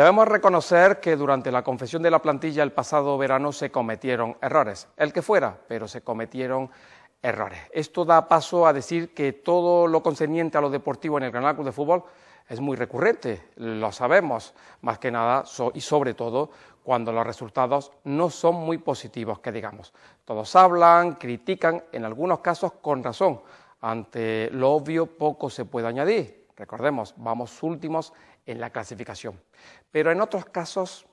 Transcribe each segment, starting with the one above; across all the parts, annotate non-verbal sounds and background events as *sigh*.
Debemos reconocer que durante la confesión de la plantilla el pasado verano se cometieron errores, el que fuera, pero se cometieron errores. Esto da paso a decir que todo lo concerniente a lo deportivo en el Granada Club de Fútbol es muy recurrente, lo sabemos, más que nada y sobre todo cuando los resultados no son muy positivos, que digamos. Todos hablan, critican, en algunos casos con razón. Ante lo obvio poco se puede añadir. Recordemos, vamos últimos en la clasificación. Pero en otros casos,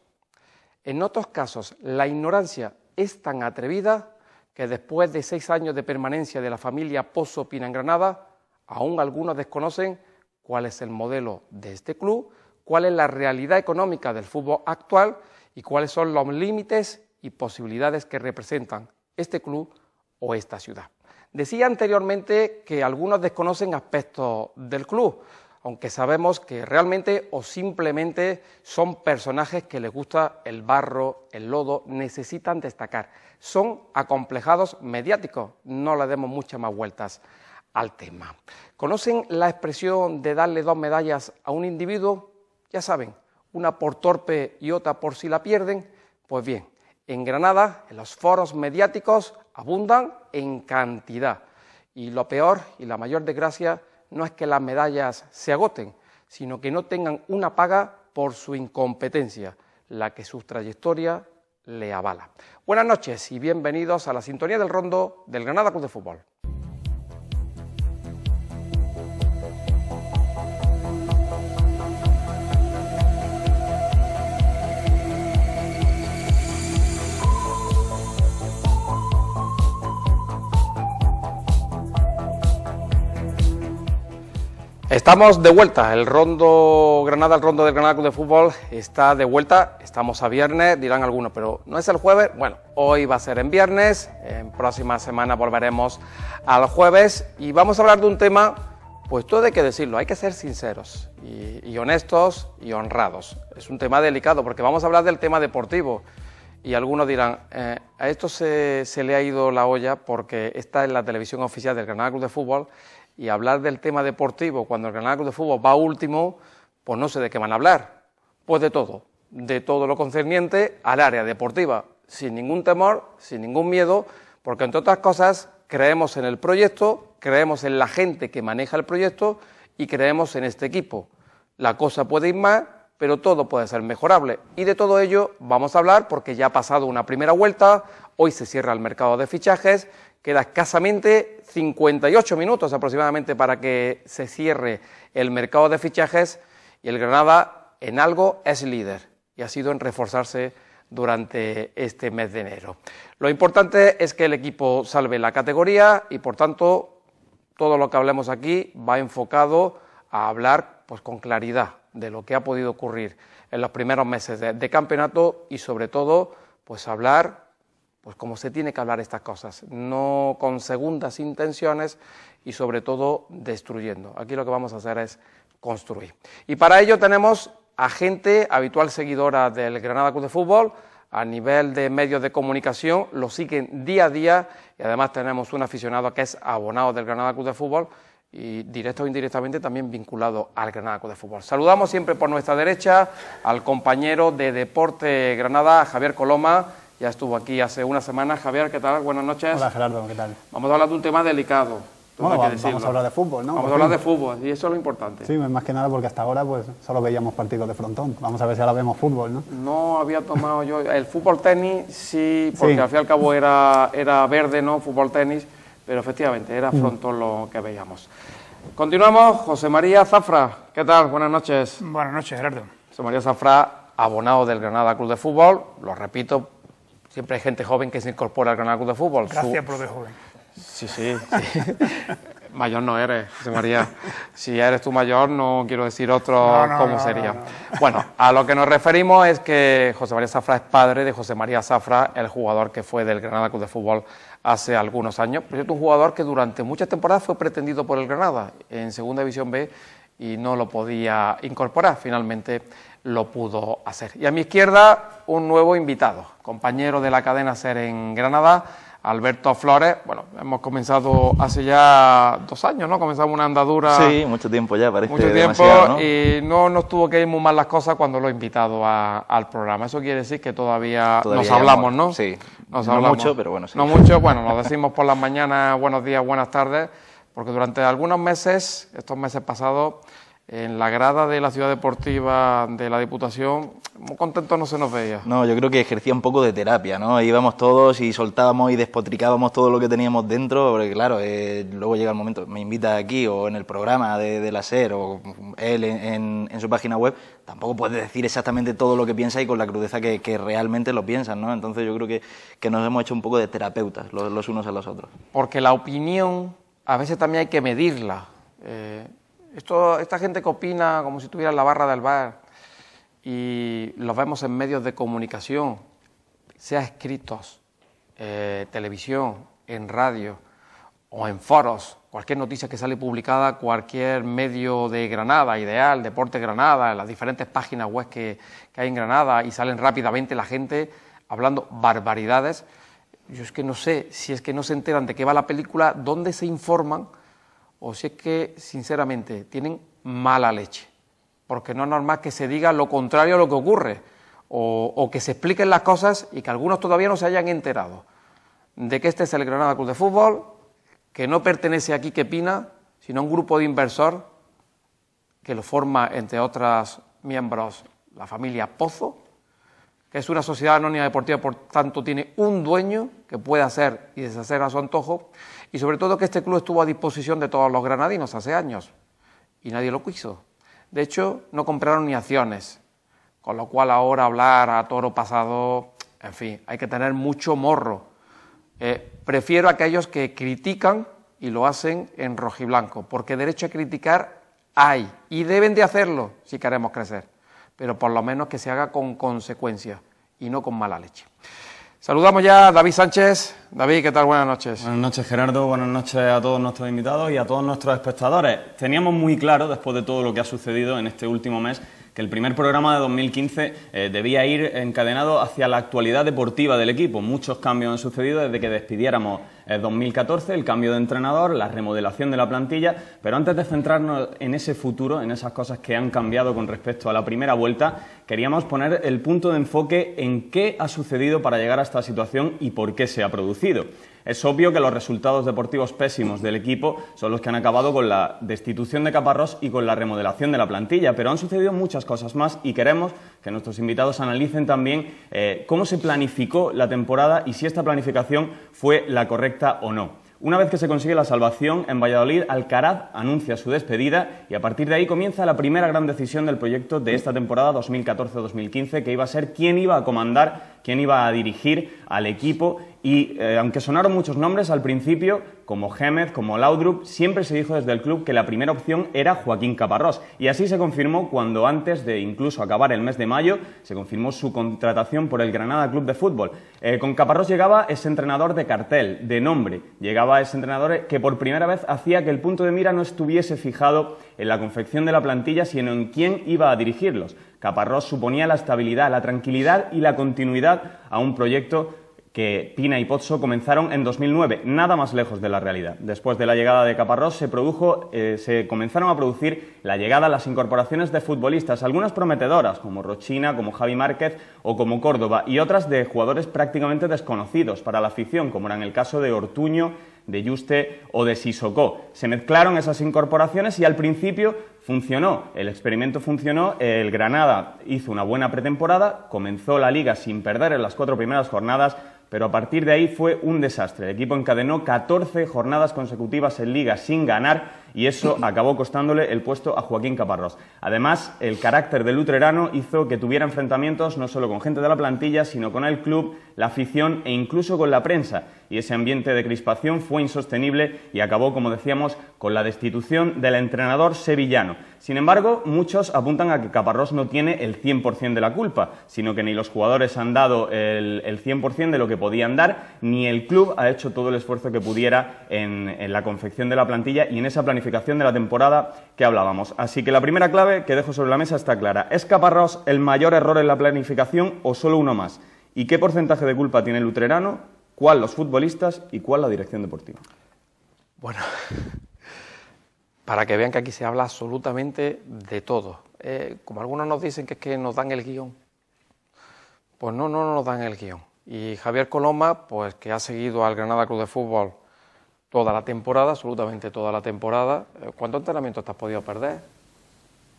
en otros casos, la ignorancia es tan atrevida que después de seis años de permanencia de la familia Pozo Pina en Granada, aún algunos desconocen cuál es el modelo de este club, cuál es la realidad económica del fútbol actual y cuáles son los límites y posibilidades que representan este club o esta ciudad. Decía anteriormente que algunos desconocen aspectos del club, aunque sabemos que realmente o simplemente son personajes que les gusta el barro, el lodo, necesitan destacar. Son acomplejados mediáticos, no le demos muchas más vueltas al tema. ¿Conocen la expresión de darle dos medallas a un individuo? Ya saben, una por torpe y otra por si la pierden. Pues bien, en Granada, en los foros mediáticos abundan en cantidad. Y lo peor y la mayor desgracia no es que las medallas se agoten, sino que no tengan una paga por su incompetencia, la que su trayectoria le avala. Buenas noches y bienvenidos a la sintonía del rondo del Granada Club de Fútbol. Estamos de vuelta, el rondo Granada, el rondo del Granada Club de Fútbol está de vuelta, estamos a viernes, dirán algunos, pero ¿no es el jueves? Bueno, hoy va a ser en viernes, en próxima semana volveremos al jueves y vamos a hablar de un tema, pues todo hay que decirlo, hay que ser sinceros y, honestos y honrados. Es un tema delicado porque vamos a hablar del tema deportivo y algunos dirán, eh, a esto se, se le ha ido la olla porque está en la televisión oficial del Granada Club de Fútbol y hablar del tema deportivo cuando el Granada de Fútbol va último, pues no sé de qué van a hablar. Pues de todo, de todo lo concerniente al área deportiva, sin ningún temor, sin ningún miedo, porque entre otras cosas creemos en el proyecto, creemos en la gente que maneja el proyecto y creemos en este equipo. La cosa puede ir más, pero todo puede ser mejorable. Y de todo ello vamos a hablar porque ya ha pasado una primera vuelta, hoy se cierra el mercado de fichajes Queda escasamente 58 minutos aproximadamente para que se cierre el mercado de fichajes y el Granada en algo es líder y ha sido en reforzarse durante este mes de enero. Lo importante es que el equipo salve la categoría y por tanto todo lo que hablemos aquí va enfocado a hablar pues con claridad de lo que ha podido ocurrir en los primeros meses de, de campeonato y sobre todo pues hablar pues como se tiene que hablar estas cosas, no con segundas intenciones y sobre todo destruyendo. Aquí lo que vamos a hacer es construir. Y para ello tenemos a gente habitual seguidora del Granada Club de Fútbol, a nivel de medios de comunicación, lo siguen día a día y además tenemos un aficionado que es abonado del Granada Club de Fútbol y directo o indirectamente también vinculado al Granada Club de Fútbol. Saludamos siempre por nuestra derecha al compañero de Deporte Granada, Javier Coloma, ya estuvo aquí hace una semana. Javier, ¿qué tal? Buenas noches. Hola Gerardo, ¿qué tal? Vamos a hablar de un tema delicado. Bueno, vamos a hablar de fútbol, ¿no? Vamos a hablar de fútbol y eso es lo importante. Sí, más que nada porque hasta ahora pues solo veíamos partidos de frontón. Vamos a ver si ahora vemos fútbol, ¿no? No había tomado yo... El fútbol tenis sí, porque al fin y al cabo era, era verde, ¿no? Fútbol tenis, pero efectivamente era mm. frontón lo que veíamos. Continuamos, José María Zafra. ¿Qué tal? Buenas noches. Buenas noches, Gerardo. José María Zafra, abonado del Granada Club de Fútbol, lo repito, Siempre hay gente joven que se incorpora al Granada Club de Fútbol. Gracias por lo de joven. Sí, sí, *laughs* mayor no eres, José María. Si eres tú mayor, no quiero decir otro cómo sería. Bueno, a lo que nos referimos es que José María Zafra es padre de José María Zafra, el jugador que fue del Granada Club de Fútbol hace algunos años. Pero es un jugador que durante muchas temporadas fue pretendido por el Granada en Segunda División B y no lo podía incorporar. Finalmente lo pudo hacer. Y a mi izquierda, un nuevo invitado, compañero de la cadena SER en Granada, Alberto Flores. Bueno, hemos comenzado hace ya dos años, ¿no? Comenzamos una andadura. Sí, mucho tiempo ya, parece Mucho tiempo ¿no? y no nos tuvo que ir muy mal las cosas cuando lo he invitado a- al programa. Eso quiere decir que todavía, Todavía nos hablamos, ¿no? sí. Nos No hablamos. mucho, pero bueno, sí. No mucho, bueno, nos decimos por las mañanas buenos días, buenas tardes, porque durante algunos meses, estos meses pasados, en la grada de la ciudad deportiva de la Diputación, muy contentos no se nos veía. No, yo creo que ejercía un poco de terapia, ¿no? Íbamos todos y soltábamos y despotricábamos todo lo que teníamos dentro, porque claro, eh, luego llega el momento, me invita aquí o en el programa de, de la SER o él en, en- en su página web, tampoco puede decir exactamente todo lo que piensa y con la crudeza que, que realmente lo piensan, ¿no? Entonces yo creo que, que nos hemos hecho un poco de terapeutas los, los unos a los otros. porque la opinión a veces también hay que medirla. Eh, esto, esta gente que opina como si tuviera la barra del bar y los vemos en medios de comunicación, sea escritos, eh, televisión, en radio o en foros, cualquier noticia que sale publicada, cualquier medio de Granada, Ideal, Deporte Granada, las diferentes páginas web que, que hay en Granada y salen rápidamente la gente hablando barbaridades. Yo es que no sé si es que no se enteran de qué va la película, dónde se informan o si es que, sinceramente, tienen mala leche. Porque no es normal que se diga lo contrario a lo que ocurre o, que se expliquen las cosas y que algunos todavía no se hayan enterado de que este es el Granada Club de Fútbol, que no pertenece a Quique Pina, sino a un grupo de inversor que lo forma, entre otros miembros, la familia Pozo, que es una sociedad anónima deportiva, por tanto tiene un dueño que puede hacer y deshacer a su antojo, y sobre todo que este club estuvo a disposición de todos los granadinos hace años, y nadie lo quiso. De hecho, no compraron ni acciones, con lo cual ahora hablar a toro pasado, en fin, hay que tener mucho morro. Eh, prefiero a aquellos que critican y lo hacen en rojiblanco, porque derecho a criticar hay y deben de hacerlo si queremos crecer, pero por lo menos que se haga con consecuencia y no con mala leche. Saludamos ya a David Sánchez. David, ¿qué tal? Buenas noches. Buenas noches Gerardo, buenas noches a todos nuestros invitados y a todos nuestros espectadores. Teníamos muy claro, después de todo lo que ha sucedido en este último mes, que el primer programa de 2015 eh, debía ir encadenado hacia la actualidad deportiva del equipo. Muchos cambios han sucedido desde que despidiéramos el 2014, el cambio de entrenador, la remodelación de la plantilla, pero antes de centrarnos en ese futuro, en esas cosas que han cambiado con respecto a la primera vuelta, queríamos poner el punto de enfoque en qué ha sucedido para llegar a esta situación y por qué se ha producido. Es obvio que los resultados deportivos pésimos del equipo son los que han acabado con la destitución de Caparrós y con la remodelación de la plantilla, pero han sucedido muchas cosas más y queremos que nuestros invitados analicen también eh, cómo se planificó la temporada y si esta planificación fue la correcta o no. Una vez que se consigue la salvación, en Valladolid, Alcaraz anuncia su despedida y a partir de ahí comienza la primera gran decisión del proyecto de esta temporada 2014-2015, que iba a ser quién iba a comandar, quién iba a dirigir al equipo y eh, aunque sonaron muchos nombres al principio, como Gémez, como Laudrup, siempre se dijo desde el club que la primera opción era Joaquín Caparrós. Y así se confirmó cuando antes de incluso acabar el mes de mayo, se confirmó su contratación por el Granada Club de Fútbol. Eh, con Caparrós llegaba ese entrenador de cartel, de nombre. Llegaba ese entrenador que por primera vez hacía que el punto de mira no estuviese fijado en la confección de la plantilla, sino en quién iba a dirigirlos. Caparrós suponía la estabilidad, la tranquilidad y la continuidad a un proyecto que Pina y Pozzo comenzaron en 2009, nada más lejos de la realidad. Después de la llegada de Caparrós se produjo, eh, se comenzaron a producir la llegada, las incorporaciones de futbolistas, algunas prometedoras como Rochina, como Javi Márquez o como Córdoba, y otras de jugadores prácticamente desconocidos para la afición, como eran el caso de Ortuño, de Yuste o de Sissoko. Se mezclaron esas incorporaciones y al principio funcionó, el experimento funcionó, el Granada hizo una buena pretemporada, comenzó la liga sin perder en las cuatro primeras jornadas, pero a partir de ahí fue un desastre. El equipo encadenó 14 jornadas consecutivas en liga sin ganar y eso *clears throat* acabó costándole el puesto a Joaquín Caparrós. Además, el carácter del luterano hizo que tuviera enfrentamientos no solo con gente de la plantilla, sino con el club, la afición e incluso con la prensa. Y ese ambiente de crispación fue insostenible y acabó, como decíamos, con la destitución del entrenador sevillano. Sin embargo, muchos apuntan a que Caparrós no tiene el 100% de la culpa, sino que ni los jugadores han dado el, el 100% de lo que podían dar, ni el club ha hecho todo el esfuerzo que pudiera en, en la confección de la plantilla y en esa planificación de la temporada que hablábamos. Así que la primera clave que dejo sobre la mesa está clara. ¿Es Caparrós el mayor error en la planificación o solo uno más? ¿Y qué porcentaje de culpa tiene el Luterano? ¿Cuál los futbolistas y cuál la dirección deportiva? Bueno, *laughs* para que vean que aquí se habla absolutamente de todo. Eh, como algunos nos dicen que es que nos dan el guion, pues no, no nos dan el guion. Y Javier Coloma, pues que ha seguido al Granada Club de Fútbol toda la temporada, absolutamente toda la temporada. Eh, ¿Cuántos entrenamientos te has podido perder?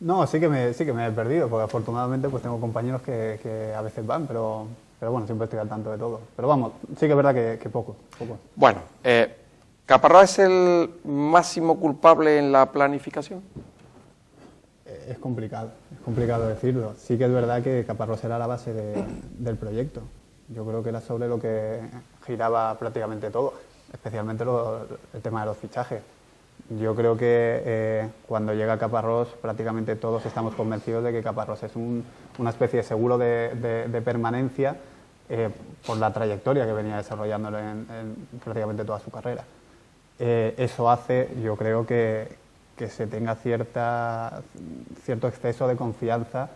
No, sí que me, sí que me he perdido, porque afortunadamente pues tengo compañeros que, que a veces van, pero, pero bueno, siempre estoy al tanto de todo. Pero vamos, sí que es verdad que, que poco, poco. Bueno, eh, ¿Caparrós es el máximo culpable en la planificación? Eh, Es complicado, es complicado decirlo. Sí que es verdad que Caparrós era la base de- del proyecto. Yo creo que era sobre lo que giraba prácticamente todo, especialmente lo- el tema de los fichajes. Yo creo que eh, cuando llega Caparrós prácticamente todos estamos convencidos de que Caparrós es un- una especie de seguro de, de- de permanencia eh, por la trayectoria que venía desarrollándolo en, en prácticamente toda su carrera. Eh, eso hace, yo creo que, que se tenga cierta, cierto exceso de confianza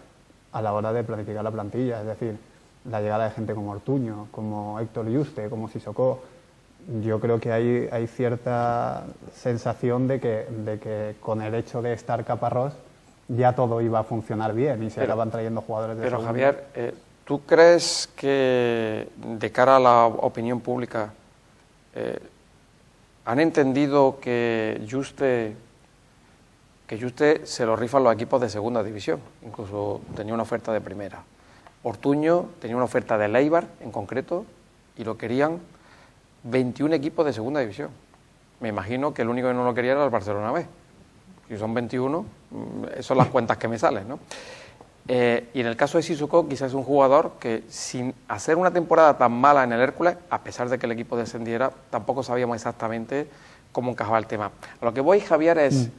a la hora de planificar la plantilla. Es decir, la llegada de gente como Ortuño, como Héctor Yuste, como Sissoko. Yo creo que hay, hay cierta sensación de que, de que con el hecho de estar Caparrós ya todo iba a funcionar bien y se acaban trayendo jugadores de Pero. Javier, eh, ¿tú crees que de cara a la opinión pública eh, han entendido que Juste, que Juste se lo rifan los equipos de segunda división? Incluso tenía una oferta de primera. Ortuño tenía una oferta de Leibar en concreto y lo querían 21 equipos de segunda división. Me imagino que el único que no lo quería era el Barcelona B. Si son 21, mm, son las cuentas que me salen, ¿no? Eh, y en el caso de Sissoko, quizás es un jugador que sin hacer una temporada tan mala en el Hércules, a pesar de que el equipo descendiera, tampoco sabíamos exactamente cómo encajaba el tema. A lo que voy, Javier, es,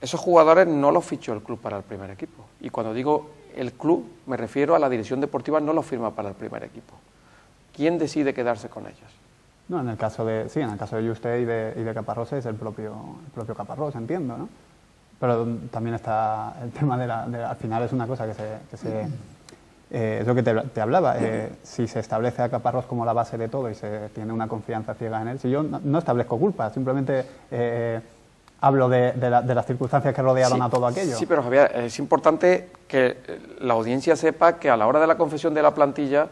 esos jugadores no los fichó el club para el primer equipo. Y cuando digo el club, me refiero a la dirección deportiva, no los firma para el primer equipo. ¿Quién decide quedarse con ellos? No, en el caso de, sí, en el caso de Juste y de, y de Caparrós es el propio, el propio Caparrós, entiendo, ¿no? Pero también está el tema de la, de la- al final es una cosa que se, que se eh, es lo que te, te hablaba, eh, si se establece a Caparrós como la base de todo y se tiene una confianza ciega en él, si yo no, no establezco culpa, simplemente eh, hablo de, de la- de las circunstancias que rodearon Sí, a todo aquello. Sí, pero Javier, es importante que la audiencia sepa que a la hora de la confesión de la plantilla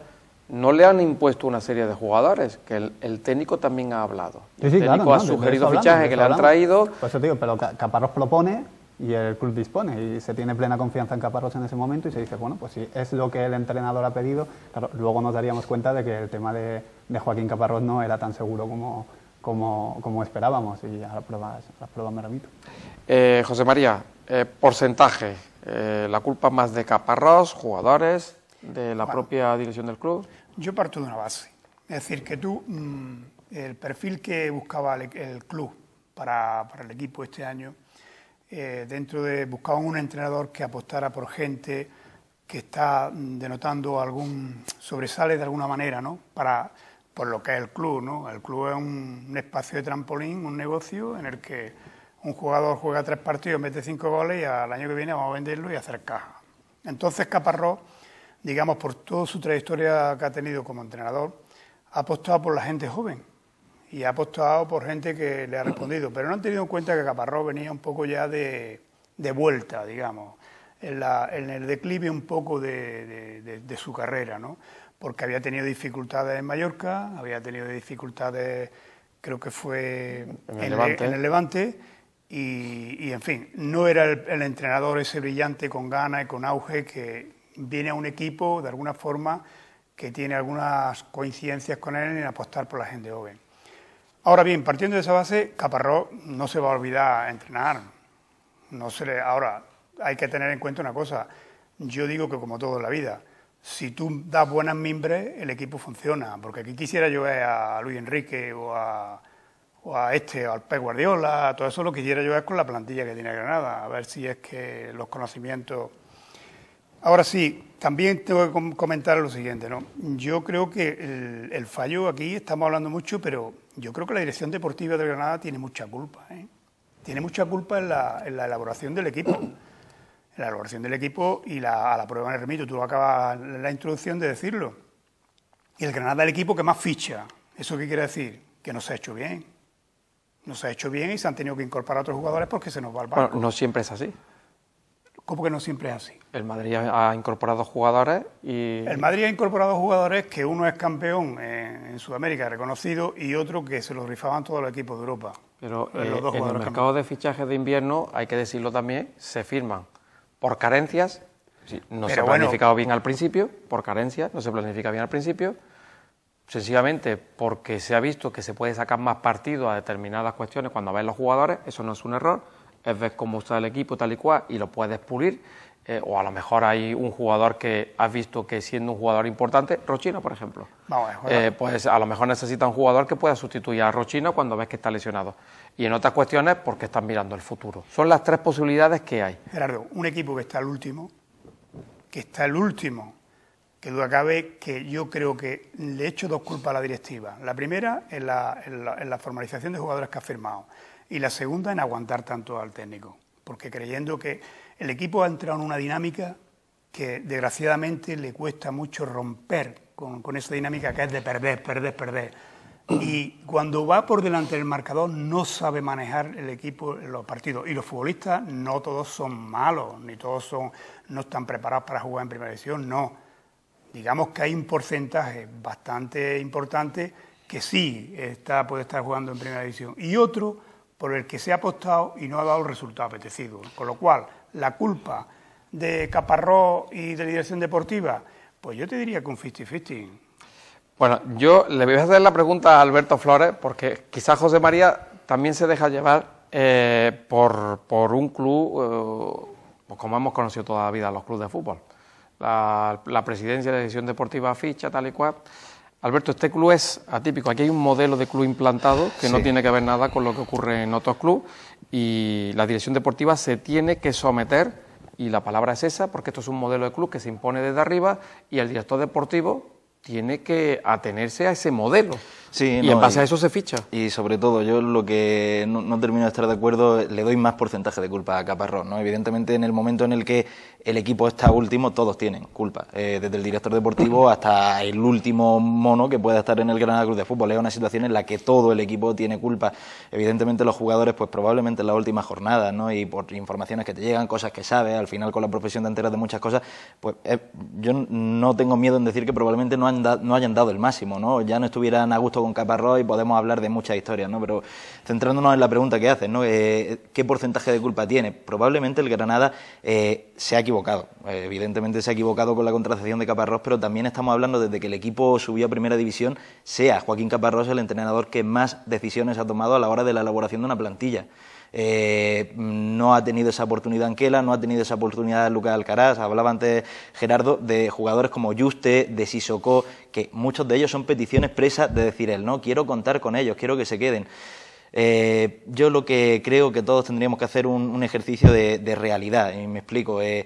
no le han impuesto una serie de jugadores, que el, el técnico también ha hablado. Sí, el sí, técnico claro, ha sugerido fichajes que le han traído. Por eso te digo, pero Ca- Caparrós propone y el club dispone y se tiene plena confianza en Caparrós en ese momento y se dice, bueno, pues si es lo que el entrenador ha pedido, claro, luego nos daríamos cuenta de que el tema de, de Joaquín Caparrós no era tan seguro como, como, como esperábamos y a las pruebas, a las pruebas me remito. Eh, José María, eh, porcentaje, eh, la culpa más de Caparrós, jugadores, de la propia dirección del club. Yo parto de una base. Es decir, que tú, mm, el perfil que buscaba el, el club para, para el equipo este año, eh, dentro de buscaban un entrenador que apostara por gente que está mm, denotando algún sobresale de alguna manera, ¿no? Para por lo que es el club, ¿no? El club es un, un espacio de trampolín, un negocio en el que un jugador juega tres partidos, mete cinco goles y al año que viene vamos a venderlo y hacer caja. Entonces Caparrós, digamos, por toda su trayectoria que ha tenido como entrenador, ha apostado por la gente joven y ha apostado por gente que le ha respondido, pero no han tenido en cuenta que Caparrós venía un poco ya de, de vuelta, digamos, en, la- en el declive un poco de, de- de- de su carrera, ¿no? Porque había tenido dificultades en Mallorca, había tenido dificultades, creo que fue En el Levante. en el Levante, y, y, en fin, no era el, el entrenador ese brillante con ganas y con auge que viene a un equipo de alguna forma que tiene algunas coincidencias con él en apostar por la gente joven. Ahora bien, partiendo de esa base, Caparrós no se va a olvidar entrenar. No se le, ahora, hay que tener en cuenta una cosa. Yo digo que como todo en la vida, si tú das buenas mimbres, el equipo funciona. Porque aquí quisiera yo ver a Luis Enrique o a, o a este, o al Pep Guardiola, todo eso lo quisiera yo ver con la plantilla que tiene Granada, a ver si es que los conocimientos... Ahora sí, también tengo que com- comentar lo siguiente, ¿no? Yo creo que el, fallo aquí, estamos hablando mucho, pero yo creo que la dirección deportiva de Granada tiene mucha culpa, ¿eh? Tiene mucha culpa en la, en la elaboración del equipo. En la elaboración del equipo y la, a la prueba me remito, tú acabas en la introducción de decirlo. Y el Granada es el equipo que más ficha ¿Eso qué quiere decir? Que no se ha hecho bien. No se ha hecho bien y se han tenido que incorporar otros jugadores porque se nos va el. Bueno, no siempre es así. ¿Cómo que no siempre es así? El Madrid ha incorporado jugadores y... El Madrid ha incorporado jugadores que uno es campeón en, Sudamérica reconocido y otro que se los rifaban todos los equipos de Europa. Pero eh, en el mercado de fichajes de invierno, hay que decirlo también, se firman por carencias, no se ha planificado bien al principio, por carencias, no se planifica bien al principio, sencillamente porque se ha visto que se puede sacar más partido a determinadas cuestiones cuando ves los jugadores, eso no es un error, es ver cómo está el equipo tal y cual y lo puedes pulir. Eh, o a lo mejor hay un jugador que has visto que siendo un jugador importante, Rochina, por ejemplo, eh, pues a lo mejor necesita un jugador que pueda sustituir a Rochina cuando ves que está lesionado. Y en otras cuestiones, porque están mirando el futuro. Son las tres posibilidades que hay. Gerardo, un equipo que está el último, que está el último, que duda cabe que yo creo que le he hecho dos culpas a la directiva. La primera es la, en la formalización de jugadores que ha firmado y la segunda en aguantar tanto al técnico, porque creyendo que el equipo ha entrado en una dinámica que desgraciadamente le cuesta mucho romper con, esa dinámica que es de perder, perder, perder. Y cuando va por delante del marcador no sabe manejar el equipo los partidos. Y los futbolistas no todos son malos, ni todos son, no están preparados para jugar en primera división, no. Digamos que hay un porcentaje bastante importante que sí está, puede estar jugando en primera división. Y otro por el que se ha apostado y no ha dado el resultado apetecido. Con lo cual, la culpa de Caparrós y de la dirección deportiva, pues yo te diría que un 50-50. Bueno, yo le voy a hacer la pregunta a Alberto Flores, porque quizás José María también se deja llevar eh, por, por, un club, eh, pues como hemos conocido toda la vida, los clubes de fútbol. La, la presidencia de la dirección deportiva ficha, tal y cual. Alberto, este club es atípico. Aquí hay un modelo de club implantado que no tiene que ver nada con lo que ocurre en otros clubes y la dirección deportiva se tiene que someter, y la palabra es esa, porque esto es un modelo de club que se impone desde arriba y el director deportivo tiene que atenerse a ese modelo. Sí, y en base a eso se ficha. Y sobre todo, yo lo que no, termino de estar de acuerdo, le doy más porcentaje de culpa a Caparrós. ¿no? Evidentemente, en el momento en el que el equipo está último, todos tienen culpa. Eh, desde el director deportivo *clears throat* hasta el último mono que pueda estar en el Granada Cruz de Fútbol. Es una situación en la que todo el equipo tiene culpa. Evidentemente, los jugadores, pues probablemente en la última jornada, ¿no? y por informaciones que te llegan, cosas que sabes, al final con la profesión de enteras de muchas cosas, pues eh, yo no tengo miedo en decir que probablemente no, han no hayan dado el máximo, ¿no? ya no estuvieran a gusto con Caparrós y podemos hablar de muchas historias, ¿no? Pero centrándonos en la pregunta que haces, ¿no? Eh, ¿Qué porcentaje de culpa tiene? Probablemente el Granada eh, se ha equivocado. Eh, evidentemente se ha equivocado con la contratación de Caparrós, pero también estamos hablando desde que el equipo subió a Primera División, sea Joaquín Caparrós el entrenador que más decisiones ha tomado a la hora de la elaboración de una plantilla. Eh, no ha tenido esa oportunidad Anquela, no ha tenido esa oportunidad Lucas Alcaraz. Hablaba antes Gerardo de jugadores como Juste, de Sissoko, que muchos de ellos son peticiones presas de decir él, no, quiero contar con ellos, quiero que se queden. Eh, yo lo que creo que todos tendríamos que hacer un, ejercicio de, realidad, y me explico. Eh,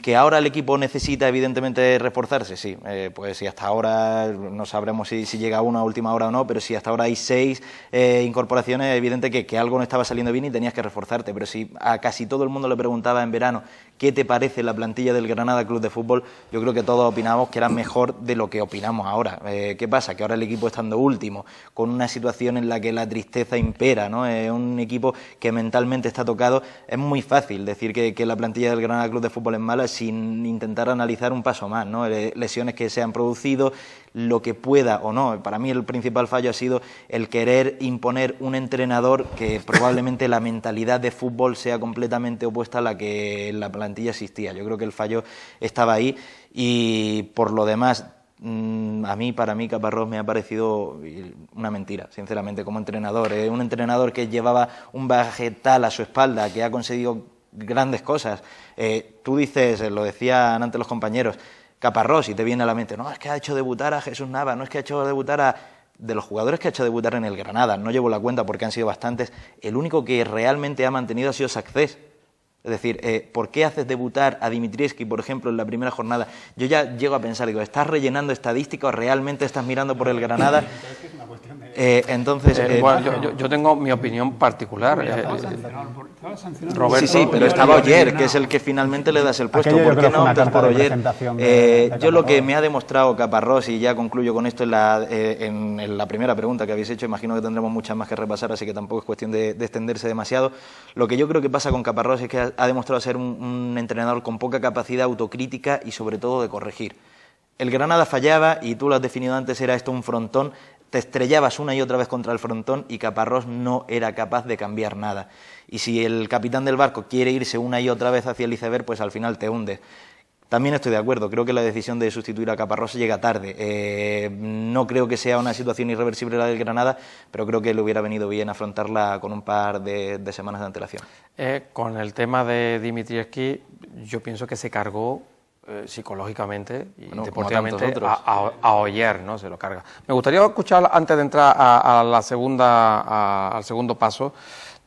que ahora el equipo necesita evidentemente reforzarse, sí, eh, pues si hasta ahora no sabremos si, llega a una última hora o no, pero si hasta ahora hay seis eh, incorporaciones, evidente que, que, algo no estaba saliendo bien y tenías que reforzarte, pero si a casi todo el mundo le preguntaba en verano qué te parece la plantilla del Granada Club de Fútbol, yo creo que todos opinamos que era mejor de lo que opinamos ahora. Eh, ¿Qué pasa? Que ahora el equipo estando último, con una situación en la que la tristeza impera, ¿no? Es un equipo que mentalmente está tocado, es muy fácil decir que, que la plantilla del Granada Club de Fútbol malas sin intentar analizar un paso más, ¿no? Eh, lesiones que se han producido, lo que pueda o no. Para mí el principal fallo ha sido el querer imponer un entrenador que probablemente la mentalidad de fútbol sea completamente opuesta a la que la plantilla existía. Yo creo que el fallo estaba ahí y por lo demás mm, a mí, para mí, Caparrós me ha parecido una mentira, sinceramente, como entrenador. Un entrenador que llevaba un bagaje tal a su espalda, que ha conseguido grandes cosas. Eh, tú dices, lo decían antes los compañeros, Caparrós, y te viene a la mente, no, es que ha hecho debutar a Jesús Nava, no es que ha hecho debutar a... De los jugadores que ha hecho debutar en el Granada, no llevo la cuenta porque han sido bastantes, el único que realmente ha mantenido ha sido Saccés. Es decir, eh, ¿por qué haces debutar a Dimitrievski, por ejemplo, en la primera jornada? Yo ya llego a pensar, digo, ¿estás rellenando estadísticas o realmente estás mirando por el Granada? *laughs* Eh, entonces, Eh, eh, bueno, yo, yo- yo tengo mi opinión particular. eh, Roberto, Sí, sí, pero estaba Oyer, que es el que finalmente le das el puesto. ¿Por qué no optas por Oyer? Eh, yo lo que me ha demostrado Caparrós, y ya concluyo con esto en la, eh, en, en la primera pregunta que habéis hecho, imagino que tendremos muchas más que repasar, así que tampoco es cuestión de, de extenderse demasiado. Lo que yo creo que pasa con Caparrós es que ha, ha demostrado ser un, un entrenador con poca capacidad autocrítica y sobre todo de corregir. El Granada fallaba y tú lo has definido antes, era esto un frontón, te estrellabas una y otra vez contra el frontón y Caparrós no era capaz de cambiar nada. Y si el capitán del barco quiere irse una y otra vez hacia el iceberg, pues al final te hunde. También estoy de acuerdo, creo que la decisión de sustituir a Caparrós llega tarde. Eh, no creo que sea una situación irreversible la del Granada, pero creo que le hubiera venido bien afrontarla con un par de, de semanas de antelación. Eh, con el tema de Dimitrievski, yo pienso que se cargó eh, psicológicamente y Bueno, deportivamente a, a- a Oyer, ¿no? Se lo carga. Me gustaría escuchar antes de entrar a, a la segunda, a- al segundo paso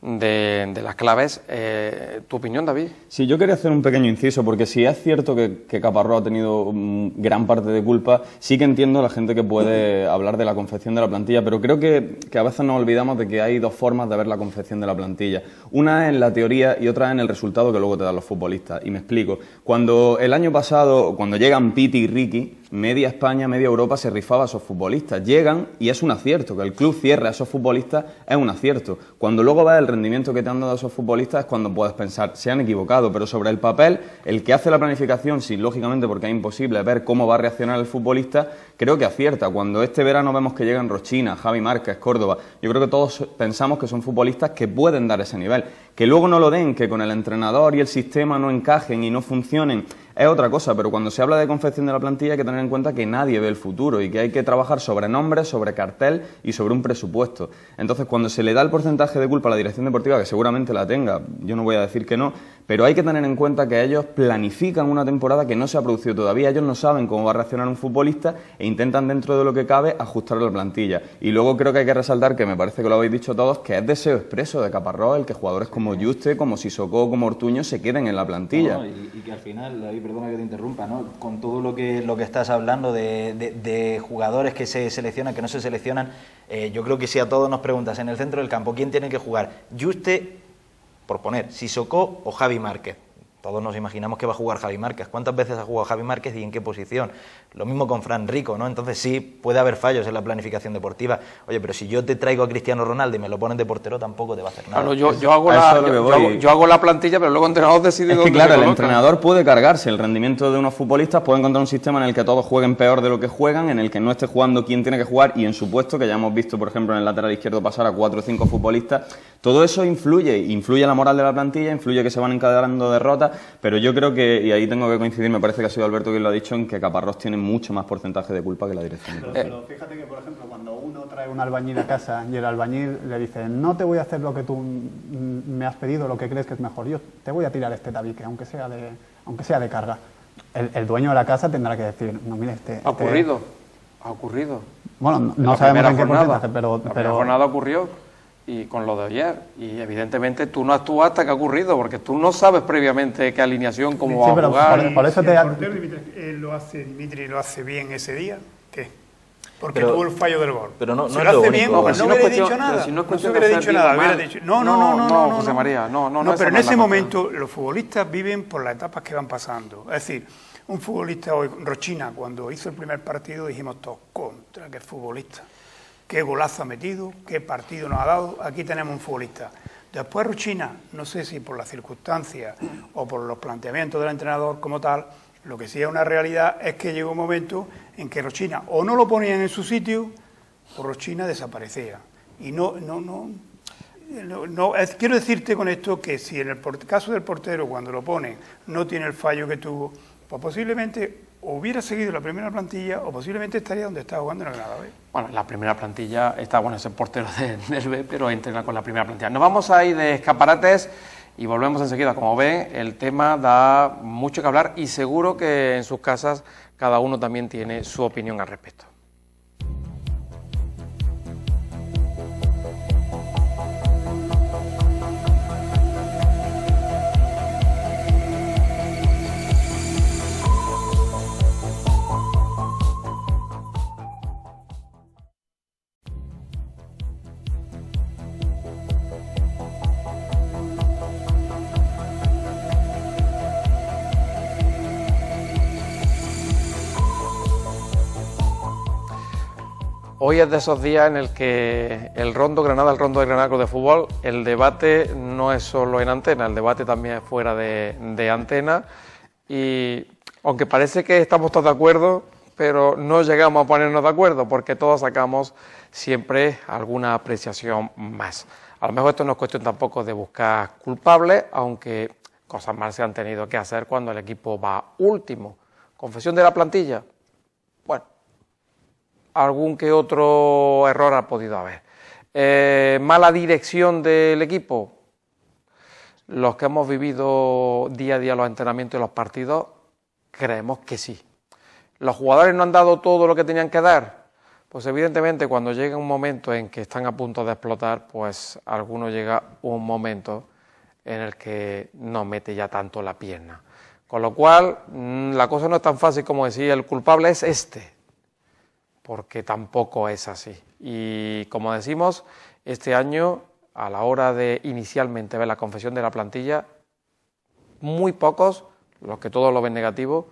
de, las claves, eh, tu opinión, David. Sí, yo quería hacer un pequeño inciso, porque si es cierto que, que Caparrós ha tenido gran parte de culpa, sí que entiendo la gente que puede hablar de la confección de la plantilla, pero creo que, que a veces nos olvidamos de que hay dos formas de ver la confección de la plantilla. Una es en la teoría y otra en el resultado que luego te dan los futbolistas. Y me explico. Cuando el año pasado, cuando llegan Piti y Ricky, media España, media Europa se rifaba a esos futbolistas. Llegan y es un acierto, que el club cierre a esos futbolistas es un acierto. Cuando luego ves el rendimiento que te han dado esos futbolistas es cuando puedes pensar, se han equivocado, pero sobre el papel, el que hace la planificación, sí, lógicamente porque es imposible ver cómo va a reaccionar el futbolista, creo que acierta. Cuando este verano vemos que llegan Rochina, Javi Márquez, Córdoba, yo creo que todos pensamos que son futbolistas que pueden dar ese nivel. Que luego no lo den, que con el entrenador y el sistema no encajen y no funcionen, es otra cosa, pero cuando se habla de confección de la plantilla hay que tener en cuenta que nadie ve el futuro y que hay que trabajar sobre nombres, sobre cartel y sobre un presupuesto. Entonces, cuando se le da el porcentaje de culpa a la dirección deportiva, que seguramente la tenga, yo no voy a decir que no, pero hay que tener en cuenta que ellos planifican una temporada que no se ha producido todavía, ellos no saben cómo va a reaccionar un futbolista e intentan dentro de lo que cabe ajustar la plantilla. Y luego creo que hay que resaltar, que me parece que lo habéis dicho todos, que es deseo expreso de Caparrós el que jugadores como Juste, como Sissoko, como Ortuño se queden en la plantilla. No, y, y que al final, perdona que te interrumpa, ¿no? con todo lo que, lo que estás hablando de, de- jugadores que se seleccionan, que no se seleccionan, eh, yo creo que si a todos nos preguntas en el centro del campo quién tiene que jugar, Juste, por poner, Sissoko o Javi Márquez. Todos nos imaginamos que va a jugar Javi Márquez. ¿Cuántas veces ha jugado Javi Márquez y en qué posición? Lo mismo con Fran Rico, ¿no? Entonces sí, puede haber fallos en la planificación deportiva. Oye, pero si yo te traigo a Cristiano Ronaldo y me lo pones de portero, tampoco te va a hacer nada. Claro, yo, yo, hago la, yo, hago, yo hago la plantilla, pero luego el entrenador decide Es dónde que claro, me el entrenador puede cargarse el rendimiento de unos futbolistas, puede encontrar un sistema en el que todos jueguen peor de lo que juegan, en el que no esté jugando quien tiene que jugar y en su puesto, que ya hemos visto, por ejemplo, en el lateral izquierdo pasar a cuatro o cinco futbolistas, todo eso influye, influye la moral de la plantilla, influye que se van encadenando derrotas, pero yo creo que, y ahí tengo que coincidir, me parece que ha sido Alberto quien lo ha dicho, en que Caparrós tiene mucho más porcentaje de culpa que la dirección. Pero, pero fíjate que, por ejemplo, cuando uno trae un albañil a casa y el albañil le dice, no te voy a hacer lo que tú me has pedido, lo que crees que es mejor, yo te voy a tirar este tabique, aunque sea de, aunque sea de carga. El, el dueño de la casa tendrá que decir, no, mire, este... Ha este- ocurrido, ha ocurrido. Bueno, no, sabemos en qué porcentaje, pero... La pero jornada ocurrió y con lo de ayer. Y evidentemente tú no actúas hasta que ha ocurrido, porque tú no sabes previamente qué alineación, cómo Sí, va a jugar. por- por eso Si te- el portero Dimitri, eh, lo hace, Dimitri lo hace bien ese día, ¿qué? Porque Pero- tuvo el fallo del gol. pero no- Si no lo hace único. bien, No, no, si no hubiera cuestión- dicho nada. si no no hubiera dicho nada. hubiera no, no, No, no, no, no, no, José. María, no, no, no pero en ese momento los futbolistas viven por las etapas que van pasando. Es decir, un futbolista hoy, Rochina, cuando hizo el primer partido dijimos todos, contra, qué futbolista. Qué golazo ha metido, qué partido nos ha dado. Aquí tenemos un futbolista. Después Rochina, no sé si por las circunstancias o por los planteamientos del entrenador como tal, lo que sí es una realidad es que llegó un momento en que Rochina o no lo ponían en su sitio o Rochina desaparecía. Y no, no, no, quiero decirte con esto que si en el caso del portero, cuando lo ponen, no tiene el fallo que tuvo, pues posiblemente hubiera seguido la primera plantilla o posiblemente estaría donde está jugando en el Granada. ¿ves? Bueno, la primera plantilla está, bueno, es el portero de- del B, pero entrena con la primera plantilla. Nos vamos ahí de escaparates y volvemos enseguida. Como ven, el tema da mucho que hablar y seguro que en sus casas cada uno también tiene su opinión al respecto. Es de esos días en el que el Rondo Granada, el Rondo de Granada de Fútbol, el debate no es solo en antena, el debate también es fuera de, de antena. Y aunque parece que estamos todos de acuerdo, pero no llegamos a ponernos de acuerdo porque todos sacamos siempre alguna apreciación más. A lo mejor esto no es cuestión tampoco de buscar culpables, aunque cosas más se han tenido que hacer cuando el equipo va último. Confesión de la plantilla. Algún que otro error ha podido haber. Eh, mala dirección del equipo. Los que hemos vivido día a día los entrenamientos y los partidos, creemos que sí. Los jugadores no han dado todo lo que tenían que dar. Pues evidentemente cuando llega un momento en que están a punto de explotar, pues alguno llega un momento en el que no mete ya tanto la pierna. Con lo cual, mm, la cosa no es tan fácil como decir el culpable es este, porque tampoco es así. Y como decimos, este año, a la hora de inicialmente ver la confesión de la plantilla, muy pocos, los que todos lo ven negativo,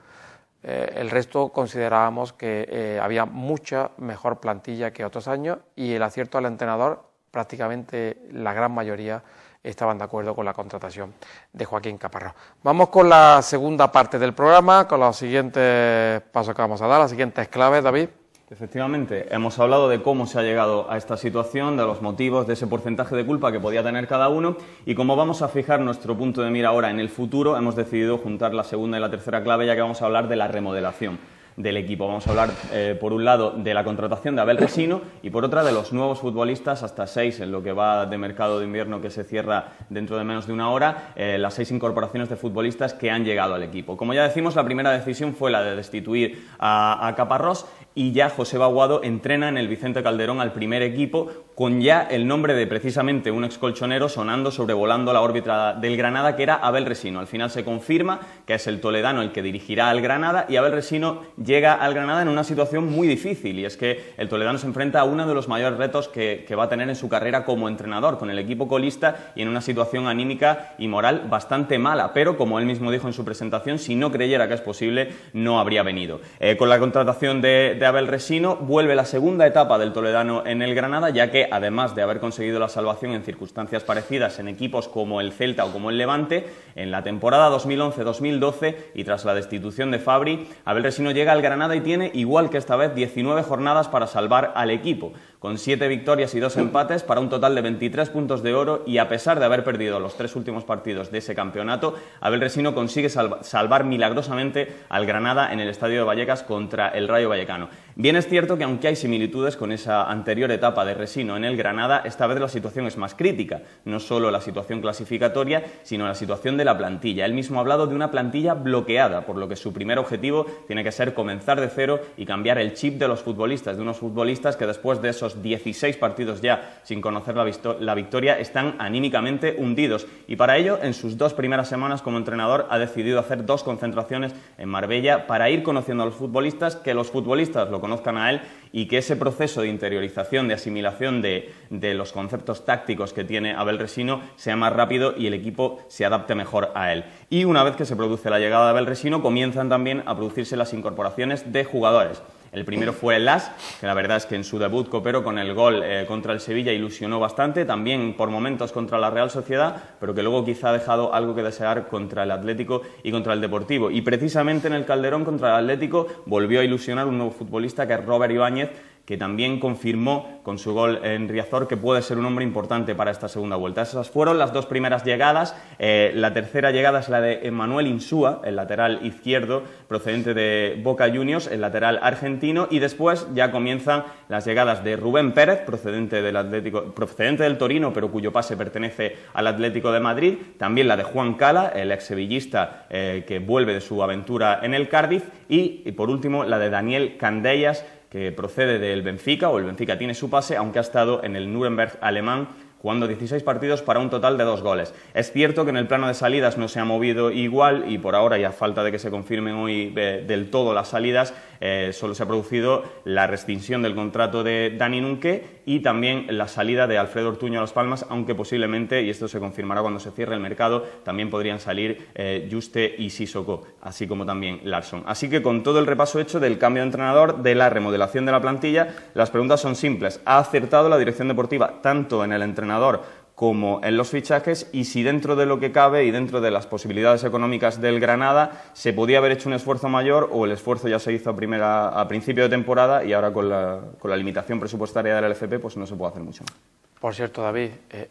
eh, el resto considerábamos que eh, había mucha mejor plantilla que otros años y el acierto al entrenador, prácticamente la gran mayoría estaban de acuerdo con la contratación de Joaquín Caparrós. Vamos con la segunda parte del programa, con los siguientes pasos que vamos a dar, las siguientes claves, David. Efectivamente, hemos hablado de cómo se ha llegado a esta situación, de los motivos, de ese porcentaje de culpa que podía tener cada uno y como vamos a fijar nuestro punto de mira ahora en el futuro, hemos decidido juntar la segunda y la tercera clave ya que vamos a hablar de la remodelación del equipo. Vamos a hablar, eh, por un lado, de la contratación de Abel Resino y, por otra, de los nuevos futbolistas, hasta seis en lo que va de mercado de invierno que se cierra dentro de menos de una hora, eh, las seis incorporaciones de futbolistas que han llegado al equipo. Como ya decimos, la primera decisión fue la de destituir a, a Caparrós y ya José Baguado entrena en el Vicente Calderón al primer equipo con ya el nombre de precisamente un excolchonero sonando sobrevolando la órbita del Granada que era Abel Resino. Al final se confirma que es el toledano el que dirigirá al Granada y Abel Resino llega al Granada en una situación muy difícil y es que el toledano se enfrenta a uno de los mayores retos que, que va a tener en su carrera como entrenador con el equipo colista y en una situación anímica y moral bastante mala, pero como él mismo dijo en su presentación, si no creyera que es posible no habría venido. Eh, con la contratación de Abel Resino, vuelve la segunda etapa del Toledano en el Granada, ya que además de haber conseguido la salvación en circunstancias parecidas en equipos como el Celta o como el Levante, en la temporada 2011-2012 y tras la destitución de Fabri, Abel Resino llega al Granada y tiene, igual que esta vez, 19 jornadas para salvar al equipo con siete victorias y dos empates para un total de 23 puntos de oro y a pesar de haber perdido los tres últimos partidos de ese campeonato, Abel Resino consigue salvar milagrosamente al Granada en el Estadio de Vallecas contra el Rayo Vallecano. Bien es cierto que aunque hay similitudes con esa anterior etapa de Resino en el Granada, esta vez la situación es más crítica, no solo la situación clasificatoria, sino la situación de la plantilla. Él mismo ha hablado de una plantilla bloqueada, por lo que su primer objetivo tiene que ser comenzar de cero y cambiar el chip de los futbolistas, de unos futbolistas que después de esos 16 partidos ya sin conocer la, victoria están anímicamente hundidos. Y para ello, en sus dos primeras semanas como entrenador, ha decidido hacer dos concentraciones en Marbella para ir conociendo a los futbolistas, que los futbolistas lo conozcan a él y que ese proceso de interiorización, de asimilación de, de los conceptos tácticos que tiene Abel Resino sea más rápido y el equipo se adapte mejor a él. Y una vez que se produce la llegada de Abel Resino, comienzan también a producirse las incorporaciones de jugadores. El primero fue el Las, que la verdad es que en su debut cooperó con el gol eh, contra el Sevilla, ilusionó bastante, también por momentos contra la Real Sociedad, pero que luego quizá ha dejado algo que desear contra el Atlético y contra el Deportivo. Y precisamente en el Calderón contra el Atlético volvió a ilusionar un nuevo futbolista que es Robert Ibáñez, que también confirmó con su gol en Riazor que puede ser un hombre importante para esta segunda vuelta. Esas fueron las dos primeras llegadas. Eh, la tercera llegada es la de Emanuel Insúa, el lateral izquierdo procedente de Boca Juniors, el lateral argentino, y después ya comienzan las llegadas de Rubén Pérez, procedente del, Atlético, procedente del Torino, pero cuyo pase pertenece al Atlético de Madrid, también la de Juan Cala, el ex sevillista eh, que vuelve de su aventura en el Cardiff, y, y por último la de Daniel Candellas, que procede del Benfica, o el Benfica tiene su pase, aunque ha estado en el Nuremberg alemán jugando 16 partidos para un total de dos goles. Es cierto que en el plano de salidas no se ha movido igual y por ahora, y a falta de que se confirmen hoy eh, del todo las salidas, eh, solo se ha producido la rescisión del contrato de Dani Nunque y también la salida de Alfredo Ortuño a Las Palmas, aunque posiblemente, y esto se confirmará cuando se cierre el mercado, también podrían salir eh, Juste y Sissoko, así como también Larson. Así que con todo el repaso hecho del cambio de entrenador, de la remodelación de la plantilla, las preguntas son simples. ¿Ha acertado la dirección deportiva tanto en el entrenador como en los fichajes y si dentro de lo que cabe y dentro de las posibilidades económicas del Granada se podía haber hecho un esfuerzo mayor o el esfuerzo ya se hizo a, primera, a principio de temporada y ahora con la, con la limitación presupuestaria del LFP pues no se puede hacer mucho más. Por cierto, David, eh,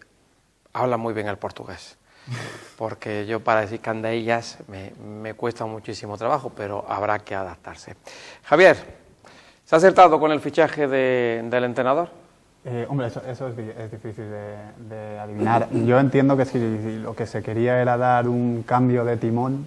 habla muy bien el portugués, porque yo para decir candellas me, me cuesta muchísimo trabajo, pero habrá que adaptarse. Javier, ¿se ha acertado con el fichaje de, del entrenador? Eh, hombre, eso, es, difícil de, adivinar. Yo entiendo que si, lo que se quería era dar un cambio de timón,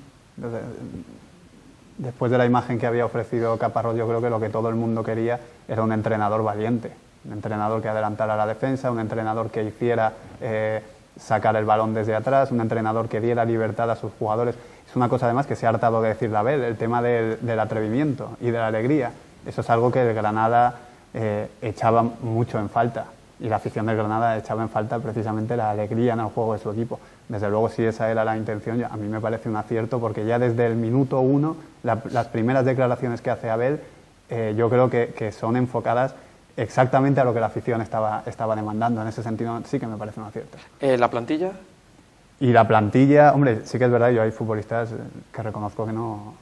después de la imagen que había ofrecido Caparrós, yo creo que lo que todo el mundo quería era un entrenador valiente, un entrenador que adelantara la defensa, un entrenador que hiciera eh, sacar el balón desde atrás, un entrenador que diera libertad a sus jugadores. Es una cosa además que se ha hartado de decir la vez, el tema del, del atrevimiento y de la alegría. Eso es algo que el Granada eh, echaba mucho en falta. Y la afición de Granada echaba en falta precisamente la alegría en el juego de su equipo. Desde luego, si esa era la intención, a mí me parece un acierto porque ya desde el minuto uno, las primeras declaraciones que hace Abel, eh, yo creo que, son enfocadas exactamente a lo que la afición estaba, estaba demandando. En ese sentido, sí que me parece un acierto. Eh, ¿La plantilla? Y la plantilla, hombre, sí que es verdad, yo hay futbolistas que reconozco que no,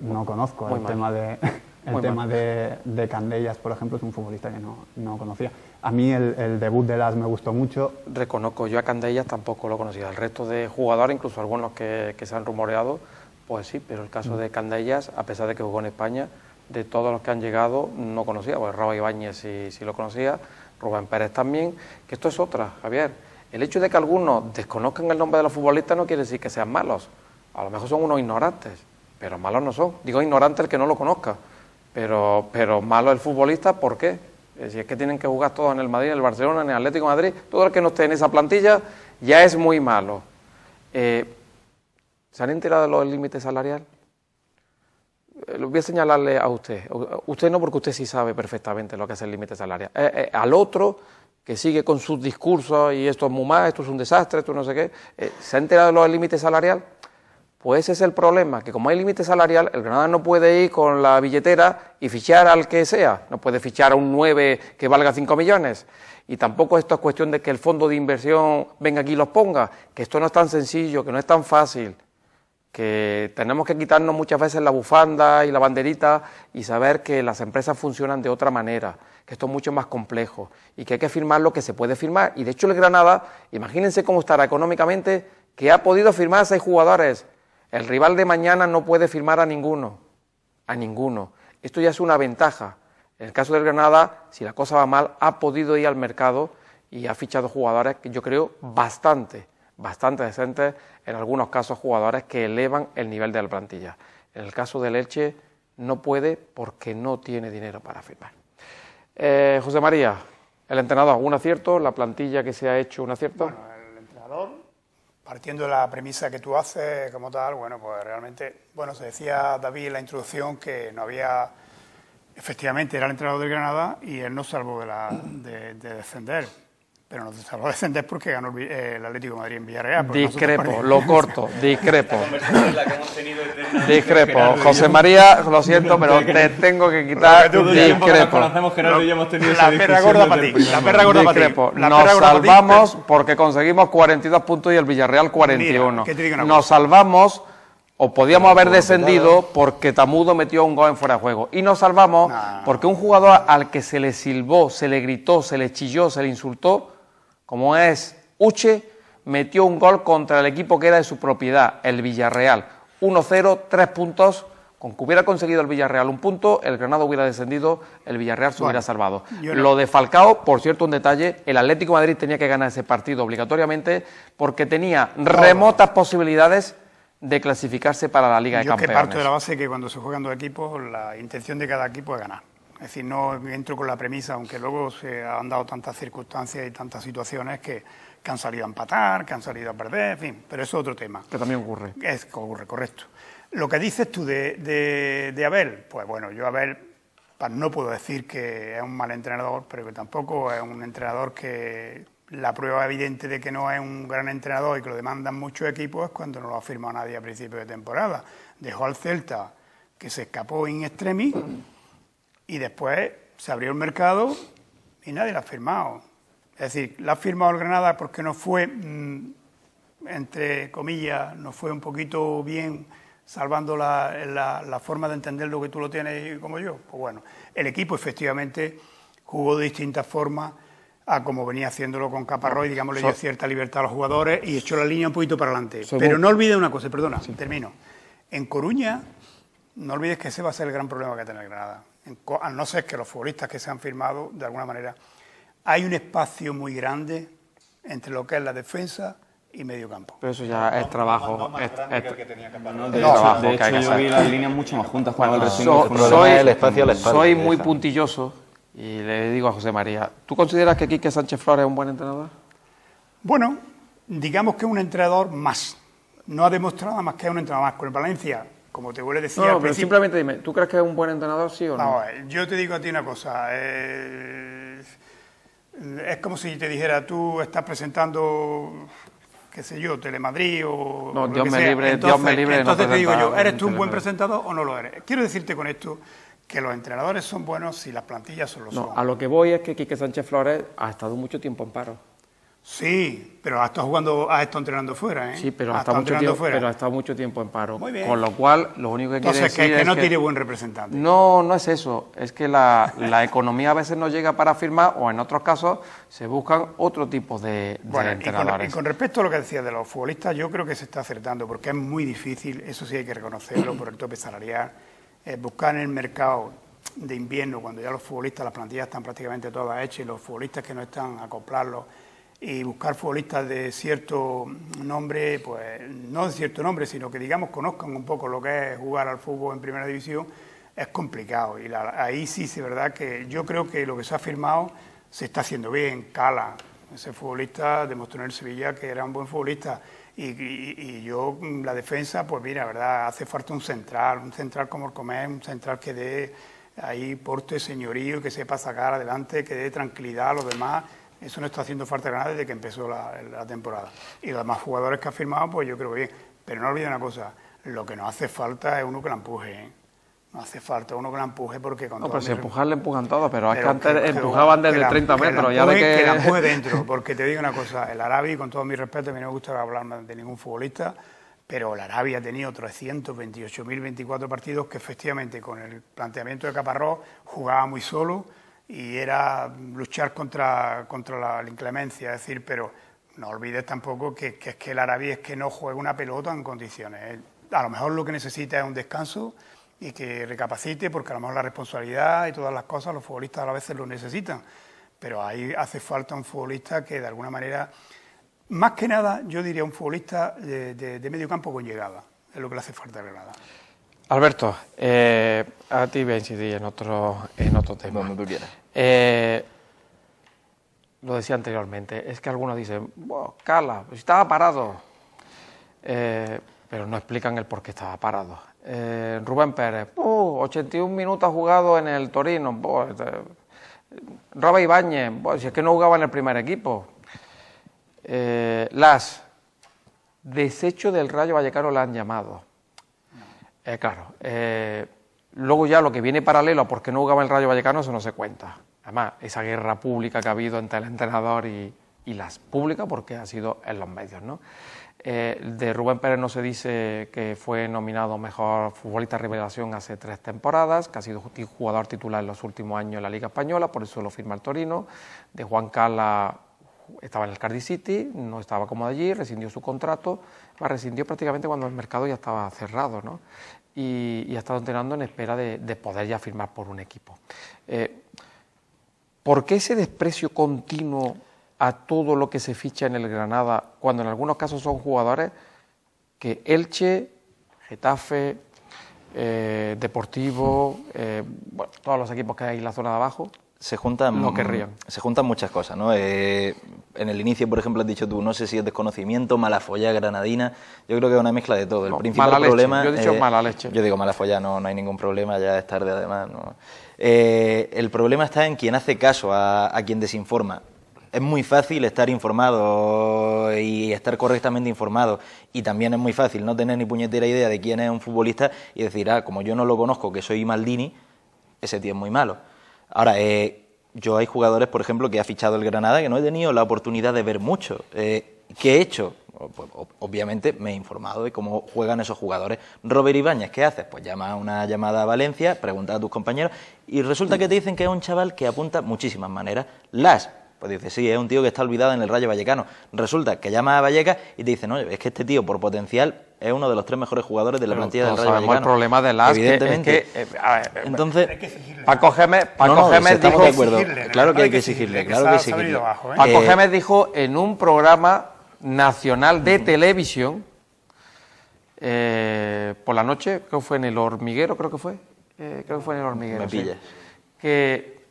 no conozco. el tema de el tema de, de, Candellas, por ejemplo, es un futbolista que no, no conocía. A mí el, debut de Las me gustó mucho. Reconozco, yo a Candellas tampoco lo conocía. El resto de jugadores, incluso algunos que, que se han rumoreado, pues sí, pero el caso de Candellas, a pesar de que jugó en España, de todos los que han llegado, no conocía. Pues Raúl Ibáñez sí, sí lo conocía, Rubén Pérez también, que esto es otra, Javier. El hecho de que algunos desconozcan el nombre de los futbolistas no quiere decir que sean malos. A lo mejor son unos ignorantes, pero malos no son. Digo ignorante el que no lo conozca pero, pero malo el futbolista, ¿por qué? Eh, si es que tienen que jugar todos en el Madrid, en el Barcelona, en el Atlético Madrid, todo el que no esté en esa plantilla ya es muy malo. Eh, ¿Se han enterado de los límites salarial? Eh, lo voy a señalarle a usted. Usted no, porque usted sí sabe perfectamente lo que es el límite salarial. al otro, que sigue con sus discursos y esto es muy mal, esto es un desastre, esto no sé qué, ¿se ha enterado de los límites salarial? Pues ese es el problema, que como hay límite salarial, el Granada no puede ir con la billetera y fichar al que sea, no puede fichar a un 9 que valga 5 millones. Y tampoco esto es cuestión de que el fondo de inversión venga aquí y los ponga, que esto no es tan sencillo, que no es tan fácil, que tenemos que quitarnos muchas veces la bufanda y la banderita y saber que las empresas funcionan de otra manera, que esto es mucho más complejo y que hay que firmar lo que se puede firmar. Y de hecho el Granada, imagínense cómo estará económicamente, que ha podido firmar a jugadores el rival de mañana no puede firmar a ninguno, a ninguno. Esto ya es una ventaja. En el caso del Granada, si la cosa va mal, ha podido ir al mercado y ha fichado jugadores que yo creo bastante, bastante decentes, en algunos casos jugadores que elevan el nivel de la plantilla. En el caso del Elche no puede porque no tiene dinero para firmar. Eh, José María, el entrenador, ¿un acierto? ¿La plantilla que se ha hecho un acierto? Partiendo de la premisa que tú haces como tal, bueno, pues realmente, bueno, se decía David en la introducción que no había, efectivamente era el entrenador del Granada y él no salvó de, la, de pero no se salvó de descender porque ganó el Atlético de Madrid en Villarreal. Discrepo, lo *laughs* corto, discrepo. discrepo. José María, lo siento, pero te tengo que quitar. Discrepo. La perra gorda para ti. La perra gorda para ti. Nos salvamos porque conseguimos 42 puntos y el Villarreal 41. Nos salvamos o podíamos haber descendido porque Tamudo metió un gol en fuera de juego. Y nos salvamos porque un jugador al que se le silbó, se le gritó, se le chilló, se le insultó, como es Uche, metió un gol contra el equipo que era de su propiedad, el Villarreal. 1-0, tres puntos. Con que hubiera conseguido el Villarreal un punto, el Granada hubiera descendido, el Villarreal se hubiera salvado. Lo de Falcao, por cierto, un detalle, el Atlético de Madrid tenía que ganar ese partido obligatoriamente porque tenía remotas posibilidades de clasificarse para la Liga de Campeones. Yo que parto de la base que cuando se juegan dos equipos, la intención de cada equipo es ganar. Es decir, no entro con la premisa, aunque luego se han dado tantas circunstancias y tantas situaciones que, han salido a empatar, que han salido a perder, en fin, pero eso es otro tema. Que también ocurre. Es ocurre, correcto. Lo que dices tú de, de, Abel, pues bueno, yo Abel no puedo decir que es un mal entrenador, pero que tampoco es un entrenador que la prueba evidente de que no es un gran entrenador y que lo demandan muchos equipos es cuando no lo ha firmado nadie a principio de temporada. Dejó al Celta, que se escapó in extremis, y después se abrió el mercado y nadie lo ha firmado. Es decir, la ha firmado el Granada porque no fue, mm, entre comillas, no fue un poquito bien salvando la, forma de entender lo que tú lo tienes como yo. Pues bueno, el equipo efectivamente jugó de distintas formas a como venía haciéndolo con Caparrós y digamos le dio cierta libertad a los jugadores y echó la línea un poquito para adelante. Pero no olvides una cosa, perdona, termino. En Coruña, no olvides que ese va a ser el gran problema que tiene Granada. A no ser que los futbolistas que se han firmado, de alguna manera, hay un espacio muy grande entre lo que es la defensa y medio campo. Pero eso ya es trabajo. de, hecho, yo vi las líneas mucho más juntas cuando el soy, el espacio Soy muy puntilloso y le digo a José María, ¿tú consideras que Quique Sánchez Flores es un buen entrenador? Bueno, digamos que es un entrenador más. No ha demostrado nada más que es un entrenador más. Con el Valencia, como te vuelvo a decir... No, pero simplemente dime, ¿tú crees que es un buen entrenador, sí o no? No, yo te digo a ti una cosa. Eh, es como si te dijera, tú estás presentando qué sé yo, Telemadrid o. No, Dios, me libre, entonces, Dios me libre. Entonces te digo yo, ¿eres tú un buen presentador o no lo eres? Quiero decirte con esto que los entrenadores son buenos si las plantillas son los no, A lo que voy es que Quique Sánchez Flores ha estado mucho tiempo en paro. Sí, pero ha estado jugando, ha estado entrenando fuera, ¿eh? Sí, pero ha, estado, mucho tiempo, fuera. pero ha estado mucho tiempo en paro. Muy bien. Con lo cual, lo único que quiere decir que, que no tiene buen representante. No, no es eso. Es que la, la, economía a veces no llega para firmar o en otros casos se buscan otro tipo de, entrenadores. Y con, respecto a lo que decía de los futbolistas, yo creo que se está acertando porque es muy difícil, eso sí hay que reconocerlo por el tope salarial, eh, buscar en el mercado de invierno, cuando ya los futbolistas, las plantillas están prácticamente todas hechas y los futbolistas que no están acoplarlos y buscar futbolistas de cierto nombre, pues no de cierto nombre, sino que digamos conozcan un poco lo que es jugar al fútbol en primera división, es complicado. Y ahí sí es verdad que yo creo que lo que se ha firmado se está haciendo bien. Cala, ese futbolista demostró en el Sevilla que era un buen futbolista. Y, yo, la defensa, pues mira, verdad, hace falta un central, un central como el comer, un central que dé ahí porte, señorío, que sepa sacar adelante, que dé tranquilidad a los demás eso no está haciendo falta nada desde que empezó la, temporada. Y los demás jugadores que ha firmado, pues yo creo que bien. Pero no olviden una cosa, lo que nos hace falta es uno que la empuje. ¿eh? No hace falta uno que la empuje porque con No, pero si empujar le empujan todo, pero, es que antes empujaban desde 30 metros. Que ya de que... la empuje dentro, porque te digo una cosa, el Arabi, con todo mi respeto, a mí no me gusta hablar de ningún futbolista, pero el Arabi ha tenido 328.024 partidos que efectivamente con el planteamiento de Caparrós jugaba muy solo y era luchar contra, contra la, inclemencia, es decir, pero no olvides tampoco que, es que el Arabi es que no juega una pelota en condiciones. A lo mejor lo que necesita es un descanso y que recapacite, porque a lo mejor la responsabilidad y todas las cosas los futbolistas a veces lo necesitan. Pero ahí hace falta un futbolista que de alguna manera, más que nada, yo diría un futbolista de, medio campo con llegada, es lo que le hace falta a Granada. Alberto, eh, a ti voy a incidir en otro, en otro tema. Donde tú quieras. Eh, lo decía anteriormente, es que algunos dicen, Cala, pues estaba parado, eh, pero no explican el por qué estaba parado. Rubén Pérez, 81 minutos jugado en el Torino, Roba Ibáñez, si es que no jugaba en el primer equipo. Las, desecho del Rayo Vallecano le han llamado. Claro, Luego ya lo que viene paralelo, porque no jugaba el Rayo Vallecano, eso no se cuenta. Además, esa guerra pública que ha habido entre el entrenador y, las públicas, porque ha sido en los medios. ¿no? Eh, de Rubén Pérez no se dice que fue nominado mejor futbolista revelación hace tres temporadas, que ha sido jugador titular en los últimos años en la Liga Española, por eso lo firma el Torino. De Juan Cala estaba en el Cardiff City, no estaba cómodo allí, rescindió su contrato, la rescindió prácticamente cuando el mercado ya estaba cerrado. ¿no? y, ha estado entrenando en espera de, poder ya firmar por un equipo. Eh, ¿Por qué ese desprecio continuo a todo lo que se ficha en el Granada, cuando en algunos casos son jugadores que Elche, Getafe, eh, Deportivo, eh, todos los equipos que hay en la zona de abajo, se juntan, no querrían. Se juntan muchas cosas, ¿no? En el inicio, por ejemplo, has dicho tú, no sé si es desconocimiento, mala folla granadina. Yo creo que es una mezcla de todo. El No, principal mala leche. problema. Yo he dicho eh, mala leche. Yo digo mala folla, no, no hay ningún problema, ya es tarde además. no. Eh, el problema está en quien hace caso a, a quien desinforma. Es muy fácil estar informado y estar correctamente informado. Y también es muy fácil no tener ni puñetera idea de quién es un futbolista y decir, ah, como yo no lo conozco, que soy Maldini, ese tío es muy malo. Ahora, eh, yo hay jugadores, por ejemplo, que ha fichado el Granada que no he tenido la oportunidad de ver mucho. Eh, ¿Qué he hecho? Pues, obviamente me he informado de cómo juegan esos jugadores. Robert Ibáñez, ¿qué haces? Pues llama una llamada a Valencia, pregunta a tus compañeros y resulta que te dicen que es un chaval que apunta muchísimas maneras. Las, pues dice, sí, es un tío que está olvidado en el Rayo Vallecano. Resulta que llama a Vallecas y te dicen, no, es que este tío por potencial es uno de los tres mejores jugadores de la Pero plantilla del Rayo sabemos el Vallecano. problema de las que- Evidentemente. es que, eh, a ver, eh, Entonces, Paco Gémez, Paco No, no, Gémez dijo, de acuerdo. Exigirle, Claro ¿no? que hay que que exigirle, claro que que exigirle. ¿eh? Paco Eh, Gémez dijo en un programa nacional de televisión eh, por la noche, creo que fue en el hormiguero, creo que fue, eh, creo que fue en el hormiguero, Me sí, que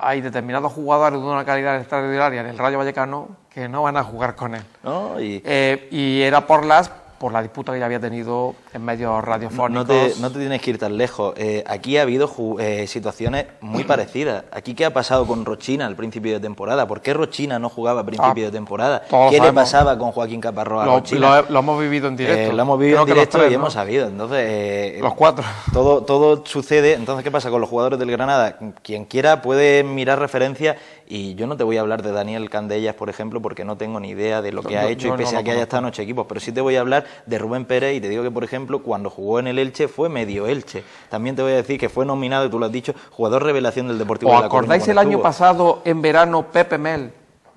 hay determinados jugadores de una calidad extraordinaria en el Rayo Vallecano que no van a jugar con él. ¿no? Y Eh, y era por las por la disputa que ya había tenido en medios no radiofónicos. te, no te tienes que ir tan lejos. Eh, aquí ha habido eh, situaciones muy *clears throat* parecidas. Aquí, ¿qué ha pasado con Rochina al principio de temporada? ¿Por qué Rochina no jugaba a principio Ah, de temporada? ¿Qué le pasaba con Joaquín Caparrós a lo, Rochina? lo- lo hemos vivido en directo. Eh, lo hemos vivido Creo en directo tres, y ¿no? hemos sabido. Entonces, Los cuatro. *laughs* Todo, todo sucede. Entonces, ¿qué pasa con los jugadores del Granada? Quien quiera puede mirar referencia y yo no te voy a hablar de Daniel Candellas, por ejemplo, porque no tengo ni idea de lo que ha hecho y pese a que haya estado en ocho equipos. Pero sí te voy a hablar de Rubén Pérez y te digo que, por ejemplo, cuando jugó en el Elche fue medio Elche. También te voy a decir que fue nominado, y tú lo has dicho, jugador revelación del Deportivo ¿Os de La Coruña acordáis el año estuvo. pasado, en verano, Pepe Mel?